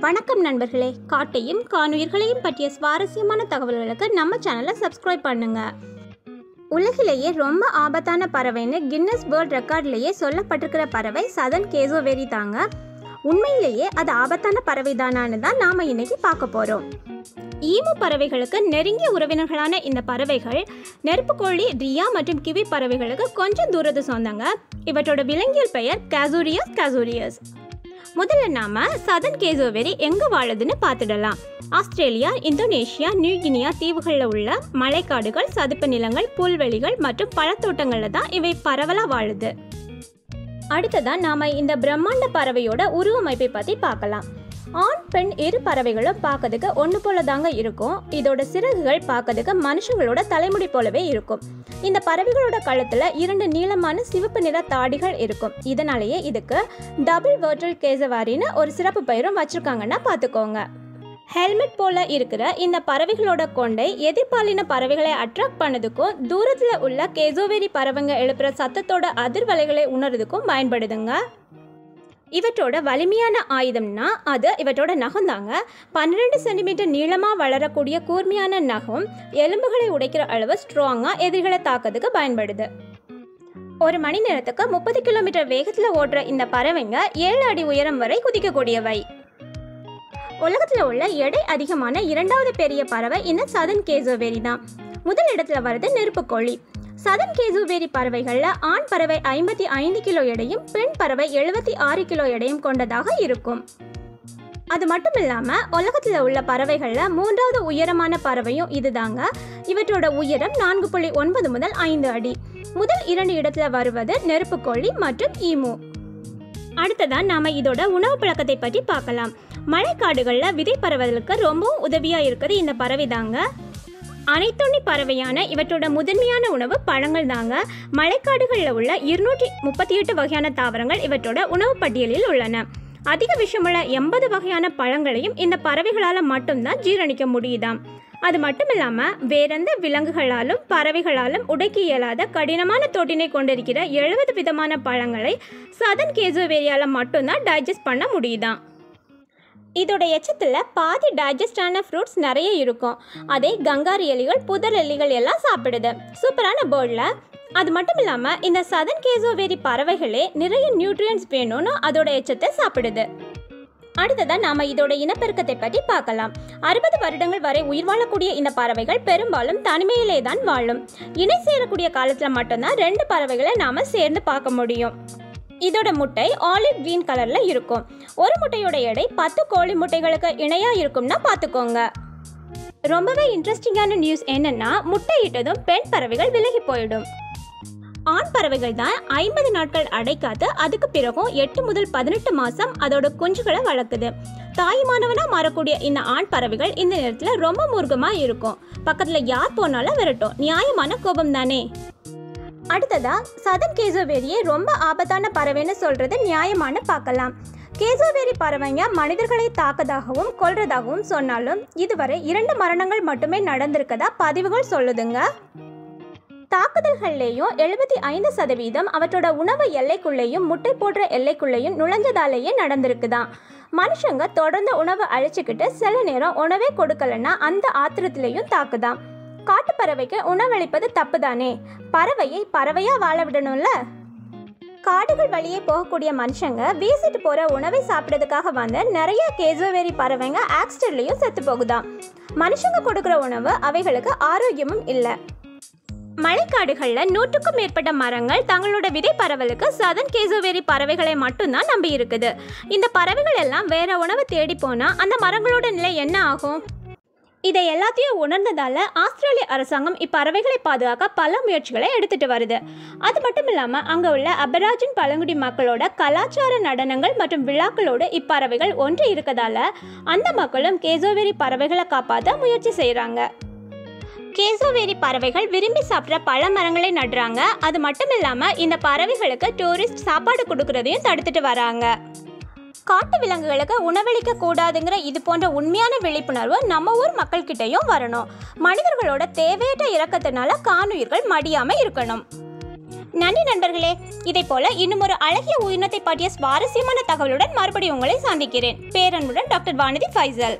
வணக்கம் நண்பர்களே. காட்டையும் காணுயிர்களையும் பற்றிய சுவாரஸ்யமான தகவல்களுக்கு நம்ம சேனலை சப்ஸ்கிரைப் பண்ணுங்க. உலகிலேயே ரொம்ப ஆபத்தான பறவைன்னு கின்னஸ் வேர்ல்ட் ரெக்கார்ட்லேயே சொல்லப்பட்டிருக்கிற பறவை சதன் கேசோவேரி தாங்க. உண்மையிலேயே அது ஆபத்தான பறவை தானான்னு தான் நாம் இன்னைக்கு பார்க்க போகிறோம் ஈமு பறவைகளுக்கு நெருங்கிய உறவினர்களான இந்த பறவைகள் நெருப்புக்கோழி ரியா மற்றும் கிவி பறவைகளுக்கு கொஞ்சம் தூரத்து சொந்தங்க. இவற்றோட விலங்கியல் பெயர் காசூரியஸ் காசூரியஸ் முதல்ல நாம சதன் கேசோவெரி எங்க வாழுதுன்னு பார்த்துடலாம். ஆஸ்திரேலியா இந்தோனேஷியா நியூகினியா தீவுகளில் உள்ள மழைக்காடுகள் சதுப்பு நிலங்கள் புல்வெளிகள் மற்றும் பழத்தோட்டங்களில் தான் இவை பரவலாக வாழுது. அடுத்ததான் நாம இந்த பிரம்மாண்ட பறவையோட உருவமைப்பை பற்றி பார்க்கலாம். ஆண் பெண் இரு பறவைகளும் பார்க்கறதுக்கு ஒன்று போல தாங்க இருக்கும். இதோட சிறகுகள் பார்க்கறதுக்கு மனுஷங்களோட தலைமுடி போலவே இருக்கும். இந்த பறவைகளோட கழுத்துல இரண்டு நீளமான சிவப்பு நிற தாடிகள் இருக்கும். இதனாலேயே இதுக்கு டபுள் வேர்டல் கேசவாரின்னு ஒரு சிறப்பு பெயரும் வச்சிருக்காங்கன்னா பார்த்துக்கோங்க. ஹெல்மெட் போல இருக்கிற இந்த பறவைகளோட கொண்டை எதிர்பாலின பறவைகளை அட்ராக்ட் பண்ணதுக்கும் தூரத்தில் உள்ள கேசோவேரி பறவைங்க எழுப்புற சத்தத்தோட அதிர்வலைகளை உணர்றதுக்கும் பயன்படுதுங்க. இவற்றோட வலிமையான ஆயுதம்னா அது இவற்றோட நகம் தாங்க. பன்னிரெண்டு சென்டிமீட்டர் நீளமாக வளரக்கூடிய கூர்மையான நகம் எலும்புகளை உடைக்கிற அளவு ஸ்ட்ராங்காக எதிரிகளை தாக்கிறதுக்கு பயன்படுது. ஒரு மணி நேரத்துக்கு முப்பது கிலோமீட்டர் வேகத்தில் ஓடுற இந்த பறவைங்க ஏழு அடி உயரம் வரை குதிக்கக்கூடியவை. உலகத்தில் உள்ள எடை அதிகமான இரண்டாவது பெரிய பறவை இந்த சதன் கேசோவேரி தான். முதல் இடத்துல வர்றது நெருப்புக்கோழி. சதன் கேசூவேரி பறவைகளில் ஆண் பறவை ஐம்பத்தி ஐந்து கிலோ எடையும் பெண் பறவை எழுபத்தி ஆறு கிலோ எடையும் கொண்டதாக இருக்கும். அது மட்டும் இல்லாமல் உலகத்தில் உள்ள பறவைகளில் மூன்றாவது உயரமான பறவையும் இதுதாங்க. இவற்றோட உயரம் நான்கு புள்ளி ஒன்பது முதல் ஐந்து அடி. முதல் இரண்டு இடத்துல வருவது நெருப்புக்கோழி மற்றும் ஈமு. அடுத்ததான் நாம இதோட உணவு பழக்கத்தை பற்றி பார்க்கலாம். மழைக்காடுகளில் விதை பரவலுக்கு ரொம்பவும் உதவியாக இருக்கிறது இந்த பறவை தாங்க அனைத்துண்ணி பறவையான இவற்றோட முதன்மையான உணவு பழங்கள் தாங்க. மழைக்காடுகளில் உள்ள இருநூற்றி முப்பத்தி எட்டு வகையான தாவரங்கள் இவற்றோட உணவு பட்டியலில் உள்ளன. அதிக விஷமுள்ள எண்பது வகையான பழங்களையும் இந்த பறவைகளால் மட்டும்தான் ஜீரணிக்க முடியுதாம் அது மட்டும் இல்லாமல் வேறெந்த விலங்குகளாலும் பறவைகளாலும் உடைக்க இயலாத கடினமான தொட்டினை கொண்டிருக்கிற எழுபது விதமான பழங்களை சதன் கேசோவேரியால் மட்டும்தான் டைஜஸ்ட் பண்ண முடியுதாம் இதோட எச்சத்தில் பாதி டைஜஸ்டான ஃப்ரூட்ஸ் நிறைய இருக்கும். அதே கங்காரி எலிகள் புதர் எலிகள் எல்லாம் சாப்பிடுது. சூப்பரான பேர்டில் அது மட்டும் இல்லாமல் இந்த சதன் கேசோவேரி பறவைகளே நிறைய நியூட்ரியன்ஸ் வேணும்னு அதோட எச்சத்தை சாப்பிடுது. அடுத்ததாக நாம இதோட இனப்பெருக்கத்தை பற்றி பார்க்கலாம். அறுபது வருடங்கள் வரை உயிர் வாழக்கூடிய இந்த பறவைகள் பெரும்பாலும் தனிமையிலே தான் வாழும். இணை சேரக்கூடிய காலத்தில் மட்டும்தான் ரெண்டு பறவைகளை நாம சேர்ந்து பார்க்க முடியும். இதோட முட்டை ஆலிவ் கிரீன் கலரில் இருக்கும். ஒரு முட்டையோட எடை பத்து கோழி முட்டைகளுக்கு இணையாக இருக்கும்னா பார்த்துக்கோங்க ரொம்பவே இன்ட்ரெஸ்டிங்கான நியூஸ் என்னன்னா முட்டையிட்டதும் பெண் பறவைகள் விலகி போயிடும். ஆண் பறவைகள் தான் ஐம்பது நாட்கள் அடைக்காத்து அதுக்கு பிறகும் எட்டு முதல் பதினெட்டு மாதம் அதோட குஞ்சுகளை வளர்க்குது. தாயுமானவனாக மாறக்கூடிய இந்த ஆண் பறவைகள் இந்த நேரத்தில் ரொம்ப முருகமாக இருக்கும். பக்கத்தில் யார் போனாலும் விரட்டும். நியாயமான கோபம் தானே அடுத்ததா சதன் கேசோவேரியை ரொம்ப ஆபத்தான பறவைன்னு சொல்றது நியாயமான பார்க்கலாம். கேசோவேரி பறவைங்க மனிதர்களை தாக்கதாகவும் கொல்றதாகவும் சொன்னாலும் இதுவரை இரண்டு மரணங்கள் மட்டுமே நடந்திருக்கதா பதிவுகள் சொல்லுதுங்க. தாக்குதல்கள்லேயும் எழுபத்தி ஐந்து சதவீதம் அவற்றோட உணவு எல்லைக்குள்ளேயும் முட்டை போடுற எல்லைக்குள்ளேயும் நுழைஞ்சதாலேயே நடந்திருக்குதான் மனுஷங்க தொடர்ந்து உணவு அழிச்சுக்கிட்டு சில நேரம் உணவே கொடுக்கலன்னா அந்த ஆத்திரத்திலையும் தாக்குதான். காட்டு பறவைக்கு உணவளிப்பது தப்பு தானே பறவையை பறவையா வாழ விடணும்ல? காடுகள் வழியே போகக்கூடிய மனுஷங்க வீசிட்டு போற உணவை சாப்பிட்றதுக்காக வந்த நிறைய கேசோவேரி பறவைங்க ஆக்சிடென்ட்லையும் செத்து போகுதான் மனுஷங்க கொடுக்குற உணவு அவைகளுக்கு ஆரோக்கியமும் இல்லை. மழைக்காடுகளில் நூற்றுக்கும் மேற்பட்ட மரங்கள் தங்களோட விதை பரவலுக்கு சதன் கேசோவேரி பறவைகளை மட்டும்தான் நம்பி இருக்குது இந்த பறவைகள் எல்லாம் வேற உணவு தேடி போனால் அந்த மரங்களோட நிலை என்ன ஆகும்? இதை எல்லாத்தையும் உணர்ந்ததால ஆஸ்திரேலிய அரசாங்கம் இப்பறவைகளை பாதுகாக்க பல முயற்சிகளை எடுத்துட்டு வருது. அது மட்டும் இல்லாமல் அங்கே உள்ள அபராஜின் பழங்குடி மக்களோட கலாச்சார நடனங்கள் மற்றும் விழாக்களோடு இப்பறவைகள் ஒன்று இருக்கதால அந்த மக்களும் கேசோவேரி பறவைகளை காப்பாற்ற முயற்சி செய்கிறாங்க கேசோவேரி பறவைகள் விரும்பி சாப்பிட்ற பல மரங்களை நடுறாங்க. அது மட்டும் இல்லாமல் இந்த பறவைகளுக்கு டூரிஸ்ட் சாப்பாடு கொடுக்கறதையும் தடுத்துட்டு வராங்க. காட்டு விலங்குகளுக்கு உணவளிக்க கூடாதுங்கிற இது போன்ற உண்மையான விழிப்புணர்வு நம்ம ஊர் மக்கள்கிட்டையும் வரணும். மனிதர்களோட தேவையற்ற இறக்கத்தினால காணுயிர்கள் மடியாம இருக்கணும். நன்றி நண்பர்களே இதை போல இன்னும் ஒரு அழகிய உயிரினத்தை பற்றிய சுவாரஸ்யமான தகவலுடன் மறுபடியும் உங்களை சந்திக்கிறேன். பேரன்புடன் டாக்டர் வானதி ஃபைசல்.